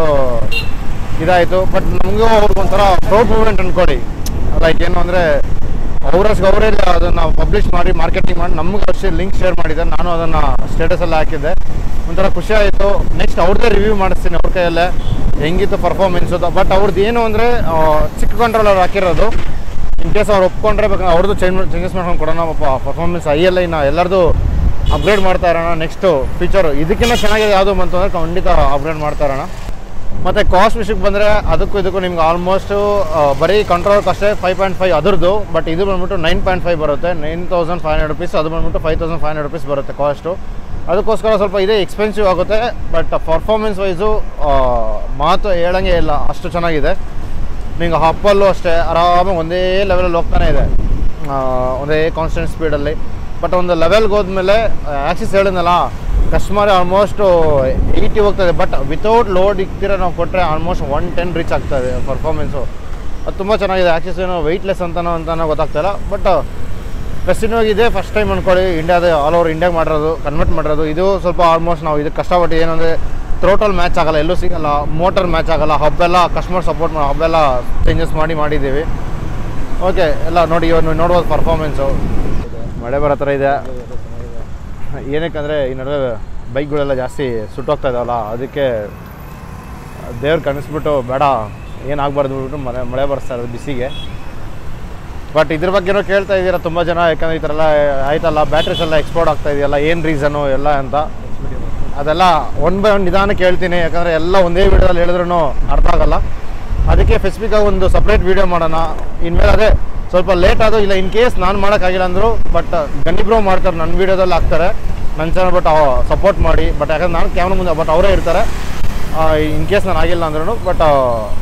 Speaker 1: ಇದಾಯಿತು. ಬಟ್ ನಮಗೂ ಅವ್ರಿಗೆ ಒಂಥರ ಪ್ರೌಡ್ ಮೂಮೆಂಟ್ ಅಂದ್ಕೊಳ್ಳಿ ಲೈಕ್ ಏನು ಅಂದರೆ ಅವರಷ್ಟು ಅವರೇ ಅದನ್ನು ಪಬ್ಲಿಷ್ ಮಾಡಿ ಮಾರ್ಕೆಟಿಂಗ್ ಮಾಡಿ, ನಮ್ಗೆ ಅಷ್ಟೇ ಲಿಂಕ್ ಶೇರ್ ಮಾಡಿದ್ದಾರೆ. ನಾನು ಅದನ್ನು ಸ್ಟೇಟಸಲ್ಲಿ ಹಾಕಿದ್ದೆ. ಒಂಥರ ಖುಷಿ ಆಯಿತು. ನೆಕ್ಸ್ಟ್ ಅವ್ರದ್ದೇ ರಿವ್ಯೂ ಮಾಡಿಸ್ತೀನಿ ಅವ್ರ ಕೈಯಲ್ಲೇ. ಹೆಂಗಿತ್ತು ಪರ್ಫಾರ್ಮೆನ್ಸ್ ಬಟ್ ಅವ್ರದ್ದು ಏನು ಅಂದರೆ ಚಿಕ್ಕ ಕಂಟ್ರೋಲರ್ ಹಾಕಿರೋದು. ಇನ್ ಕೇಸ್ ಅವ್ರು ಒಪ್ಕೊಂಡ್ರೆ ಬೇಕು ಅವ್ರದ್ದು ಚೇಂಜ್ ಚೇಂಜಸ್ ಮಾಡ್ಕೊಂಡು ಕೊಡೋಣ ಪರ್ಫಾರ್ಮೆನ್ಸ್ ಐ ಎಲ್ ಐನ ಎಲ್ಲರದು ಅಪ್ಗ್ರೇಡ್ ಮಾಡ್ತಾ ಇರೋಣ ನೆಕ್ಸ್ಟು ಫೀಚರು ಇದಕ್ಕಿಂತ ಚೆನ್ನಾಗಿದೆ ಯಾವುದು ಬಂತು ಅಂದರೆ ಖಂಡಿತ ಅಪ್ಗ್ರೇಡ್ ಮಾಡ್ತಾ ಇರೋಣ. ಮತ್ತು ಕಾಸ್ಟ್ ವಿಷಯಕ್ಕೆ ಬಂದರೆ ಅದಕ್ಕೂ ಇದಕ್ಕೂ ನಿಮ್ಗೆ ಆಲ್ಮೋಸ್ಟು ಬರೀ ಕಂಟ್ರೋಲ್ ಅಷ್ಟೇ ಫೈವ್ ಪಾಯಿಂಟ್ ಫೈವ್ ಅದರದ್ದು ಬಟ್ ಇದು ಬಂದ್ಬಿಟ್ಟು ನೈನ್ ಪಾಯಿಂಟ್ ಫೈವ್ ಬರುತ್ತೆ. Nine thousand five hundred rupees ಅದು ಬಂದ್ಬಿಟ್ಟು five thousand five hundred rupees ಬರುತ್ತೆ ಕಾಸ್ಟು ಅದಕ್ಕೋಸ್ಕರ ಸ್ವಲ್ಪ ಇದೇ ಎಕ್ಸ್ಪೆನ್ಸಿವ್ ಆಗುತ್ತೆ ಬಟ್ ಪರ್ಫಾರ್ಮೆನ್ಸ್ ವೈಸು ಮಾತು ಹೇಳಂಗೆ ಇಲ್ಲ. ಅಷ್ಟು ಚೆನ್ನಾಗಿದೆ. ನಿಂಗೆ ಹಪ್ಪಲ್ಲೂ ಅಷ್ಟೇ, ಆರಾಮಾಗಿ ಒಂದೇ ಲೆವೆಲಲ್ಲಿ ಹೋಗ್ತಾನೆ ಇದೆ. ಒಂದೇ ಕಾನ್ಸ್ಟೆಂಟ್ ಸ್ಪೀಡಲ್ಲಿ ಬಟ್ ಒಂದು ಲೆವೆಲ್ಗೆ ಹೋದ್ಮೇಲೆ ಆ್ಯಕ್ಸಿಸ್ ಹೇಳಿದ್ನಲ್ಲ ಕಸ್ಟಮರ್ ಆಲ್ಮೋಸ್ಟ್ ಏಯ್ಟಿ ಹೋಗ್ತದೆ ಬಟ್ ವಿತೌಟ್ ಲೋಡ್ ಇಕ್ತಿರ ನಾವು ಕೊಟ್ಟರೆ ಆಲ್ಮೋಸ್ಟ್ ಒನ್ ಟೆನ್ ರೀಚ್ ಆಗ್ತದೆ ಪರ್ಫಾರ್ಮೆನ್ಸು ಅದು ತುಂಬ ಚೆನ್ನಾಗಿದೆ. ಆ್ಯಕ್ಸಿಸ್ ಏನೋ ವೆಯ್ಟ್ಲೆಸ್ ಅಂತನೋ ಅಂತನೋ ಗೊತ್ತಾಗ್ತಾಯಿಲ್ಲ ಬಟ್ ಇದೆ ಫಸ್ಟ್ ಟೈಮ್ ಅಂದ್ಕೊಳ್ಳಿ ಇಂಡಿಯಾದ ಆಲ್ ಓವರ್ ಇಂಡಿಯಾಗೆ ಮಾಡಿರೋದು ಕನ್ವರ್ಟ್ ಮಾಡಿರೋದು. ಇದು ಸ್ವಲ್ಪ ಆಲ್ಮೋಸ್ಟ್ ನಾವು ಇದಕ್ಕೆ ಕಷ್ಟಪಟ್ಟು ಏನಂದರೆ ಥ್ರೋಟಲ್ ಮ್ಯಾಚ್ ಆಗಲ್ಲ, ಎಲ್ಲೂ ಸಿಗಲ್ಲ ಮೋಟರ್ ಮ್ಯಾಚ್ ಆಗಲ್ಲ ಹಬ್ಬೆಲ್ಲ ಕಸ್ಟಮರ್ ಸಪೋರ್ಟ್ ಮಾಡಿ ಹಬ್ಬೆಲ್ಲ ಚೇಂಜಸ್ ಮಾಡಿ ಮಾಡಿದ್ದೀವಿ. ಓಕೆ ಎಲ್ಲ ನೋಡಿ, ಇವಾಗ ನೀವು ನೋಡ್ಬೋದು ಪರ್ಫಾರ್ಮೆನ್ಸು ಮಳೆ ಬರೋ ಥರ ಇದೆ. ಏನಕ್ಕಂದರೆ ಈ ನಡುವೆ ಬೈಕ್ಗಳೆಲ್ಲ ಜಾಸ್ತಿ ಸುಟ್ಟೋಗ್ತಾ ಇದಾವಲ್ಲ, ಅದಕ್ಕೆ ದೇವ್ರು ಕಣಿಸ್ಬಿಟ್ಟು ಬೇಡ ಏನಾಗಬಾರ್ದು ಬಿಟ್ಟು ಮಳೆ ಮಳೆ ಬರ್ಸ್ತಾ ಇರೋದು ಬಿಸಿಗೆ. ಬಟ್ ಇದ್ರ ಬಗ್ಗೆನೂ ಕೇಳ್ತಾ ಇದ್ದೀರಾ ತುಂಬ ಜನ, ಯಾಕಂದರೆ ಈ ಥರ ಎಲ್ಲ ಆಯ್ತಲ್ಲ ಬ್ಯಾಟ್ರೀಸ್ ಎಲ್ಲ ಎಕ್ಸ್ಪೋರ್ಟ್ ಆಗ್ತಾ ಇದೆಯಲ್ಲ, ಏನು ರೀಸನು ಎಲ್ಲ ಅಂತ. ಅದೆಲ್ಲ ಒನ್ ಬೈ ಒನ್ ನಿಧಾನಕ್ಕೆ ಹೇಳ್ತೀನಿ, ಯಾಕಂದರೆ ಎಲ್ಲ ಒಂದೇ ವಿಡಿಯೋದಲ್ಲಿ ಹೇಳಿದ್ರೂ ಅರ್ಥ ಆಗಲ್ಲ. ಅದಕ್ಕೆ ಸ್ಪೆಸಿಫಿಕ್ಕಾಗಿ ಒಂದು ಸಪ್ರೇಟ್ ವೀಡಿಯೋ ಮಾಡೋಣ. ಇನ್ಮೇಲೆ ಅದೇ, ಸ್ವಲ್ಪ ಲೇಟ್ ಆದೋ ಇಲ್ಲ ಇನ್ ಕೇಸ್ ನಾನು ಮಾಡೋಕ್ಕಾಗಿಲ್ಲ ಅಂದರು ಬಟ್ ಗಂಡಿಬ್ರೋ ಮಾಡ್ತಾರೆ ನನ್ನ ವೀಡಿಯೋದಲ್ಲಿ ಹಾಕ್ತಾರೆ. ನನ್ನ ಚಾನಲ್ ಬಟ್ ಸಪೋರ್ಟ್ ಮಾಡಿ. ಬಟ್ ಯಾಕಂದ್ರೆ ನಾನು ಕ್ಯಾಮ್ರಾ ಮುಂದೆ ಬಟ್ ಅವರೇ ಇರ್ತಾರೆ. ಇನ್ ಕೇಸ್ ನಾನು ಆಗಿಲ್ಲ ಅಂದ್ರೂ ಬಟ್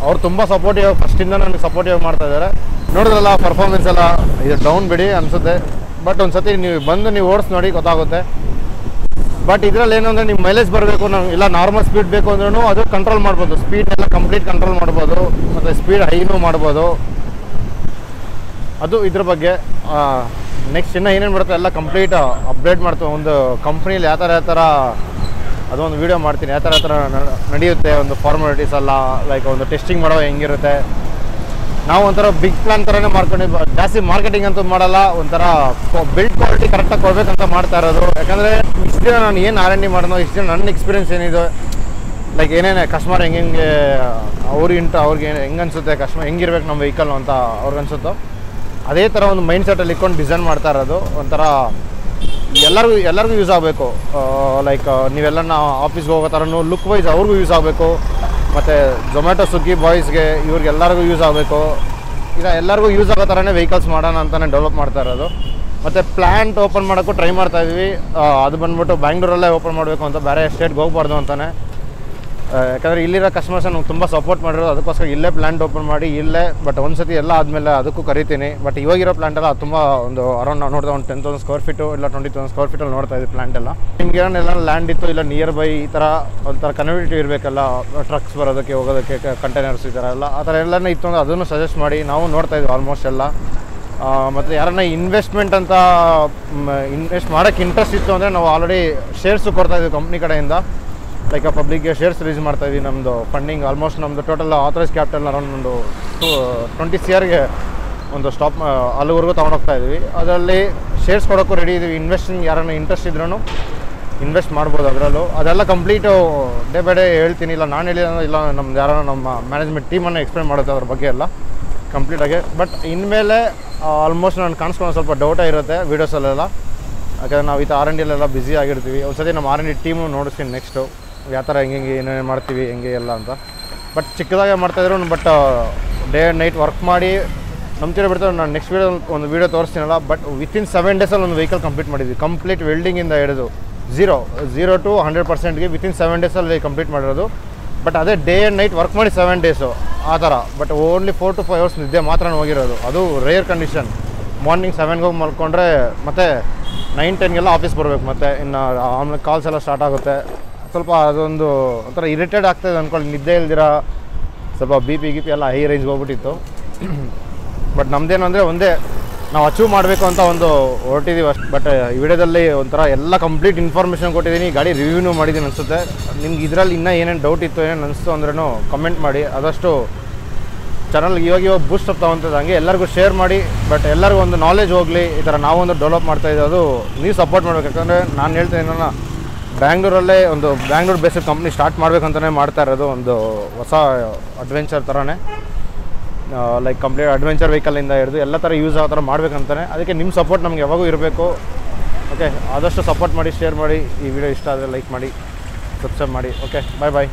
Speaker 1: ಅವ್ರು ತುಂಬ ಸಪೋರ್ಟಿವ್ ಫಸ್ಟಿಂದ ನನಗೆ ಸಪೋರ್ಟಿವ್ ಮಾಡ್ತಾ ಇದ್ದಾರೆ. ನೋಡಿದ್ರಲ್ಲ ಪರ್ಫಾರ್ಮೆನ್ಸ್ ಎಲ್ಲ, ಇದು ಡೌನ್ ಬಿಡಿ ಅನಿಸುತ್ತೆ. ಬಟ್ ಒಂದು ಸತಿ ನೀವು ಬಂದು, ನೀವು ಓಡಿಸ್ ನೋಡಿ, ಗೊತ್ತಾಗುತ್ತೆ. ಬಟ್ ಇದರಲ್ಲಿ ಅಂದರೆ ನಿಮ್ಮ ಮೈಲೇಜ್ ಬರಬೇಕು ನಾವು ಇಲ್ಲ ನಾರ್ಮಲ್ ಸ್ಪೀಡ್ ಬೇಕು ಅಂದ್ರೂ ಅದು ಕಂಟ್ರೋಲ್ ಮಾಡ್ಬೋದು. ಸ್ಪೀಡ್ ಎಲ್ಲ ಕಂಪ್ಲೀಟ್ ಕಂಟ್ರೋಲ್ ಮಾಡ್ಬೋದು. ಮತ್ತು ಸ್ಪೀಡ್ ಹೈನೂ ಮಾಡ್ಬೋದು. ಅದು ಇದ್ರ ಬಗ್ಗೆ ನೆಕ್ಸ್ಟ್ ಇನ್ನೂ ಏನೇನು ಬರುತ್ತೆ ಎಲ್ಲ ಕಂಪ್ಲೀಟ್ ಅಪ್ಡೇಟ್ ಮಾಡ್ತೀವಿ ಒಂದು ಕಂಪ್ನೀಲಿ ಯಾವ ಥರ ಯಾವ ಥರ ಅದೊಂದು ವೀಡಿಯೋ ಮಾಡ್ತೀನಿ. ಯಾವ ಥರ ಯಾವ ಥರ ನಡೆಯುತ್ತೆ, ಒಂದು ಫಾರ್ಮಾಲಿಟೀಸ್ ಎಲ್ಲ ಲೈಕ್ ಒಂದು ಟೆಸ್ಟಿಂಗ್ ಮಾಡೋ ಹೆಂಗಿರುತ್ತೆ. ನಾವು ಒಂಥರ ಬಿಗ್ ಪ್ಲಾನ್ ಥರನೇ ಮಾಡ್ಕೊಂಡು ಜಾಸ್ತಿ ಮಾರ್ಕೆಟಿಂಗ್ ಅಂತೂ ಮಾಡಲ್ಲ, ಒಂಥರ ಬಿಲ್ಡ್ ಕ್ವಾಲಿಟಿ ಕರೆಕ್ಟಾಗಿ ಕೊಡ್ಬೇಕಂತ ಮಾಡ್ತಾ ಇರೋದು. ಯಾಕಂದರೆ ಇಷ್ಟು ದಿನ ನಾನು ಏನು ಆರ್ ಎನ್ ಡಿ ಮಾಡೋದು, ಇಷ್ಟು ದಿನ ನನ್ನ ಎಕ್ಸ್ಪೀರಿಯನ್ಸ್ ಏನಿದೆ ಲೈಕ್ ಏನೇನೆ ಕಸ್ಟಮರ್ ಹೆಂಗೆ ಹೆಂಗೆ ಅವ್ರಿಗೆ ಇಂಟ ಅವ್ರಿಗೆ ಹೆಂಗೆ ಅನಿಸುತ್ತೆ ಕಸ್ಟಮರ್ ಹೆಂಗಿರ್ಬೇಕು ನಮ್ಮ ವೆಹಿಕಲ್ ಅಂತ ಅವ್ರಿಗೆ ಅನ್ಸುತ್ತೋ, ಅದೇ ಥರ ಒಂದು ಮೈಂಡ್ ಸೆಟಲ್ಲಿ ಇಟ್ಕೊಂಡು ಡಿಸೈನ್ ಮಾಡ್ತಾ ಇರೋದು. ಒಂಥರ ಎಲ್ಲರಿಗೂ ಎಲ್ಲರಿಗೂ ಯೂಸ್ ಆಗಬೇಕು. ಲೈಕ್ ನೀವೆಲ್ಲ ನಾವು ಆಫೀಸ್ಗೆ ಹೋಗೋ ಥರನೂ ಲುಕ್ ವೈಸ್ ಅವ್ರಿಗೂ ಯೂಸ್ ಆಗಬೇಕು. ಮತ್ತು ಝೊಮ್ಯಾಟೊ ಸ್ವಿಗ್ಗಿ ಬಾಯ್ಸ್ಗೆ ಇವ್ರಿಗೆಲ್ಲರಿಗೂ ಯೂಸ್ ಆಗಬೇಕು. ಈಗ ಎಲ್ಲರಿಗೂ ಯೂಸ್ ಆಗೋ ಥರನೇ ವೆಹಿಕಲ್ಸ್ ಮಾಡೋಣ ಅಂತಲೇ ಡೆವಲಪ್ ಮಾಡ್ತಾ ಇರೋದು. ಮತ್ತು ಪ್ಲ್ಯಾಂಟ್ ಓಪನ್ ಮಾಡೋಕ್ಕೂ ಟ್ರೈ ಮಾಡ್ತಾ ಇದ್ವಿ. ಅದು ಬಂದ್ಬಿಟ್ಟು ಬ್ಯಾಂಗ್ಳೂರಲ್ಲೇ ಓಪನ್ ಮಾಡಬೇಕು ಅಂತ ಬೇರೆ ಸ್ಟೇಟ್ಗೆ ಹೋಗ್ಬಾರ್ದು ಅಂತಲೇ ಯಾಕಂದರೆ ಇಲ್ಲಿರೋ ಕಸ್ಟಮರ್ಸ್ ನಮ್ಗೆ ತುಂಬ ಸಪೋರ್ಟ್ ಮಾಡಿರೋದು, ಅದಕ್ಕೋಸ್ಕರ ಇಲ್ಲೇ ಪ್ಲ್ಯಾಂಟ್ ಓಪನ್ ಮಾಡಿ, ಇಲ್ಲೇ ಬಟ್ ಒಂದು ಸತಿ ಎಲ್ಲ ಆದಮೇಲೆ ಅದಕ್ಕೂ ಕರಿತೀನಿ. ಬಟ್ ಇವಾಗಿರೋ ಪ್ಲಾಂಟ್ ಎಲ್ಲ ತುಂಬ ಒಂದು ಅರೌಂಡ್ ನಾವು ನೋಡಿದ್ರೆ ಒಂದು ಟೆನ್ ತೌಸಂಡ್ ಸ್ಕ್ವೇರ್ ಫೀಟು ಇಲ್ಲ ಟ್ವೆಂಟಿ ತೌಸಂಡ್ ಸ್ಕ್ವೇರ್ ಫೀಟಲ್ಲಿ ನೋಡ್ತಾ ಇದ್ದೀವಿ ಪ್ಲಾಂಟ್ ಎಲ್ಲ. ನಿಮ್ಗೆ ಏನೆಲ್ಲ ಲ್ಯಾಂಡ್ ಇತ್ತು, ಇಲ್ಲ ನಿಯರ್ ಬೈ ಈ ಥರ ಒಂಥರ ಕನ್ವಿನಿಟಿ ಇರಬೇಕಲ್ಲ ಟ್ರಕ್ಸ್ ಬರೋದಕ್ಕೆ, ಹೋಗೋದಕ್ಕೆ ಕಂಟೈನರ್ಸ್ ಈ ಥರ ಎಲ್ಲ, ಆ ಥರ ಎಲ್ಲನೇ ಇತ್ತು ಅಂದರೆ ಅದನ್ನು ಸಜೆಸ್ಟ್ ಮಾಡಿ, ನಾವು ನೋಡ್ತಾ ಇದ್ವಿ ಆಲ್ಮೋಸ್ಟ್ ಎಲ್ಲ. ಮತ್ತು ಯಾರನ್ನ ಇನ್ವೆಸ್ಟ್ಮೆಂಟ್ ಅಂತ ಇನ್ವೆಸ್ಟ್ ಮಾಡೋಕ್ಕೆ ಇಂಟ್ರೆಸ್ಟ್ ಇತ್ತು ಅಂದರೆ ನಾವು ಆಲ್ರೆಡಿ ಶೇರ್ಸು ಕೊಡ್ತಾ ಇದ್ವಿ ಕಂಪ್ನಿ ಕಡೆಯಿಂದ. ಲೈಕ್ ಪಬ್ಲಿಕ್ಗೆ ಶೇರ್ಸ್ ರಿಲೀಸ್ ಮಾಡ್ತಾ ಇದ್ವಿ ನಮ್ಮದು ಫಂಡಿಂಗ್ ಆಲ್ಮೋಸ್ಟ್ ನಮ್ಮದು ಟೋಟಲ್ ಆಥರೈಸ್ ಕ್ಯಾಪಿಟಲ್ ಅರೌಂಡ್ ಒಂದು ಟು ಟ್ವೆಂಟಿ ಸಿ ಒಂದು ಸ್ಟಾಪ್ ಅಲ್ಲಿವರೆಗೂ ತೊಗೊಂಡೋಗ್ತಾ ಇದ್ದೀವಿ ಅದರಲ್ಲಿ ಶೇರ್ಸ್ ಕೊಡೋಕ್ಕೂ ರೆಡಿ ಇದ್ದೀವಿ ಇನ್ವೆಸ್ಟಿಂಗ್ ಯಾರನ್ನ ಇಂಟ್ರೆಸ್ಟ್ ಇದ್ರೂ ಇನ್ವೆಸ್ಟ್ ಮಾಡ್ಬೋದು ಅದರಲ್ಲೂ. ಅದೆಲ್ಲ ಕಂಪ್ಲೀಟು ಡೇ ಬೈ ಡೇ ಹೇಳ್ತೀನಿ. ಇಲ್ಲ, ನಾನು ಹೇಳಿಲ್ಲ ಇಲ್ಲ, ನಮ್ದು ಯಾರೋ ನಮ್ಮ ಮ್ಯಾನೇಜ್ಮೆಂಟ್ ಟೀಮನ್ನು ಎಕ್ಸ್ಪ್ಲೇನ್ ಮಾಡುತ್ತೆ ಅದ್ರ ಬಗ್ಗೆ ಎಲ್ಲ ಕಂಪ್ಲೀಟಾಗಿ ಬಟ್ ಇನ್ಮೇಲೆ ಆಲ್ಮೋಸ್ಟ್ ನಾನು ಕಾಣಿಸ್ಕೊಂಡು ಸ್ವಲ್ಪ ಡೌಟೇ ಇರುತ್ತೆ ವೀಡಿಯೋಸಲ್ಲೆಲ್ಲ ಯಾಕಂದರೆ ನಾವು ಈ ಆರ್ ಎನ್ ಡಿಲೆಲ್ಲ ಬ್ಯುಸಿ ಆಗಿರ್ತೀವಿ. ಒಂದ್ಸತಿ ನಮ್ಮ ಆರ್ ಎನ್ ಡಿ ಟೀಮು ನೋಡಿಸ್ತೀನಿ ನೆಕ್ಸ್ಟು ಯಾವ ಥರ ಹೆಂಗೆ ಹೆಂಗೆ ಏನೇನು ಮಾಡ್ತೀವಿ, ಹೆಂಗೆ ಎಲ್ಲ ಅಂತ. ಬಟ್ ಚಿಕ್ಕದಾಗೆ ಮಾಡ್ತಾಯಿದ್ರು but day and night work ಮಾಡಿ ನಂಬ್ತಿರೋ ಬಿಡ್ತಾರೆ ನಾನು ನೆಕ್ಸ್ಟ್ ವೀಡಿಯೋ ಒಂದು ವೀಡಿಯೋ ತೋರಿಸ್ತೀನಲ್ಲ ಬಟ್ ವಿತಿನ್ ಸೆವೆನ್ ಡೇಸಲ್ಲಿ ಒಂದು ವೆಹಿಕಲ್ ಕಂಪ್ಲೀಟ್ ಮಾಡಿದ್ವಿ. ಕಂಪ್ಲೀಟ್ ವೆಲ್ಡಿಂಗಿಂದ ಹಿಡಿದು ಝೀರೋ ಝೀರೋ ಟು ಹಂಡ್ರೆಡ್ ಪರ್ಸೆಂಟ್ಗೆ ವಿತಿನ್ ಸೆವೆನ್ ಡೇಸಲ್ಲಿ ಕಂಪ್ಲೀಟ್ ಮಾಡಿರೋದು. ಬಟ್ ಅದೇ ಡೇ ಆ್ಯಂಡ್ ನೈಟ್ ವರ್ಕ್ ಮಾಡಿ ಸೆವೆನ್ ಡೇಸು ಆ ಥರ. But only four to five hours ನಿದ್ದೆ ಮಾತ್ರ ಹೋಗಿರೋದು. ಅದು ರೇರ್ ಕಂಡೀಷನ್ ಮಾರ್ನಿಂಗ್ ಸೆವೆನ್ಗೆ ಹೋಗಿ ಮಲ್ಕೊಂಡ್ರೆ ಮತ್ತೆ ನೈನ್ ಟೆನ್ಗೆಲ್ಲ ಆಫೀಸ್ ಬರಬೇಕು. ಮತ್ತೆ ಇನ್ನು ಆಮೇಲೆ ಕಾಲ್ಸ್ ಎಲ್ಲ ಸ್ಟಾರ್ಟ್ ಆಗುತ್ತೆ. ಸ್ವಲ್ಪ ಅದೊಂದು ಒಂಥರ ಇರಿಟೇಟ್ ಆಗ್ತಾಯಿದೆ ಅಂದ್ಕೊಳ್ಳಿ ನಿದ್ದೆ ಇಲ್ದಿರ ಸ್ವಲ್ಪ ಬಿ ಪಿ ಗಿಪಿ ಎಲ್ಲ ಹೈ ರೇಂಜ್ ಹೋಗ್ಬಿಟ್ಟಿತ್ತು. ಬಟ್ ನಮ್ದೇನು ಅಂದರೆ ಒಂದೇ, ನಾವು ಅಚೀವ್ ಮಾಡಬೇಕು ಅಂತ ಒಂದು ಹೊರಟಿದ್ದೀವಿ ಅಷ್ಟು. ಬಟ್ ಈ ವಿಡಿಯೋದಲ್ಲಿ ಒಂಥರ ಎಲ್ಲ ಕಂಪ್ಲೀಟ್ ಇನ್ಫಾರ್ಮೇಷನ್ ಕೊಟ್ಟಿದ್ದೀನಿ. ಗಾಡಿ ರಿವ್ಯೂನು ಮಾಡಿದ್ದೀನಿ ಅನಿಸುತ್ತೆ. ನಿಮ್ಗೆ ಇದರಲ್ಲಿ ಇನ್ನೂ ಏನೇನು ಡೌಟ್ ಇತ್ತು ಏನೇನು ಅನಿಸ್ತು ಅಂದ್ರೂ ಕಮೆಂಟ್ ಮಾಡಿ. ಆದಷ್ಟು ಚಾನಲ್ಗೆ ಇವಾಗ ಇವಾಗ ಬೂಸ್ಟ್ ಅಪ್ ತಗೊಂತದ್ದು ಹಂಗೆ ಎಲ್ಲರಿಗೂ ಶೇರ್ ಮಾಡಿ. ಬಟ್ ಎಲ್ಲರಿಗೂ ಒಂದು ನಾಲೆಜ್ ಹೋಗಲಿ. ಈ ಥರ ನಾವೊಂದು ಡೆವಲಪ್ ಮಾಡ್ತಾ ಇದ್ದೀವಿ ಅದು ನೀವು ಸಪೋರ್ಟ್ ಮಾಡಬೇಕು. ಯಾಕಂದರೆ ನಾನು ಹೇಳ್ತೇನೆ ಬ್ಯಾಂಗ್ಳೂರಲ್ಲೇ ಒಂದು ಬ್ಯಾಂಗ್ಳೂರ್ ಬೇಸಿಕ್ ಕಂಪ್ನಿ ಸ್ಟಾರ್ಟ್ ಮಾಡ್ಬೇಕಂತಲೇ ಮಾಡ್ತಾ ಇರೋದು ಒಂದು ಹೊಸ ಅಡ್ವೆಂಚರ್ ಥರನೇ ಲೈಕ್ ಕಂಪ್ಲೀಟ್ ಅಡ್ವೆಂಚರ್ ವೆಹಿಕಲಿಂದ ಹಿಡಿದು ಎಲ್ಲ ಥರ ಯೂಸ್ ಆಗೋ ಥರ ಮಾಡಬೇಕಂತಾನೆ. ಅದಕ್ಕೆ ನಿಮ್ಮ ಸಪೋರ್ಟ್ ನಮ್ಗೆ ಯಾವಾಗೂ ಇರಬೇಕು. ಓಕೆ ಆದಷ್ಟು ಸಪೋರ್ಟ್ ಮಾಡಿ ಶೇರ್ ಮಾಡಿ, ಈ ವಿಡಿಯೋ ಇಷ್ಟ ಆದರೆ ಲೈಕ್ ಮಾಡಿ ಸಬ್ಸ್ಕ್ರೈಬ್ ಮಾಡಿ. ಓಕೆ ಬಾಯ್ ಬಾಯ್